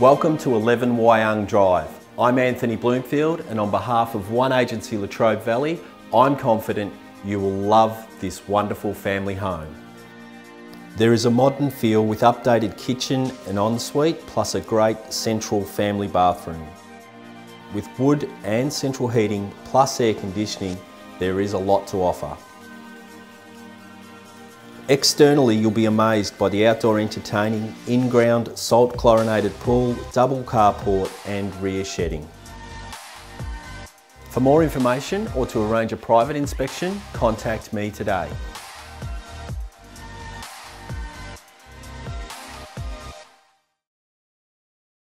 Welcome to 11 Wyung Drive. I'm Anthony Bloomfield and on behalf of One Agency Latrobe Valley, I'm confident you will love this wonderful family home. There is a modern feel with updated kitchen and ensuite plus a great central family bathroom. With wood and central heating plus air conditioning, there is a lot to offer. Externally, you'll be amazed by the outdoor entertaining, in-ground salt chlorinated pool, double carport and rear shedding. For more information or to arrange a private inspection, contact me today.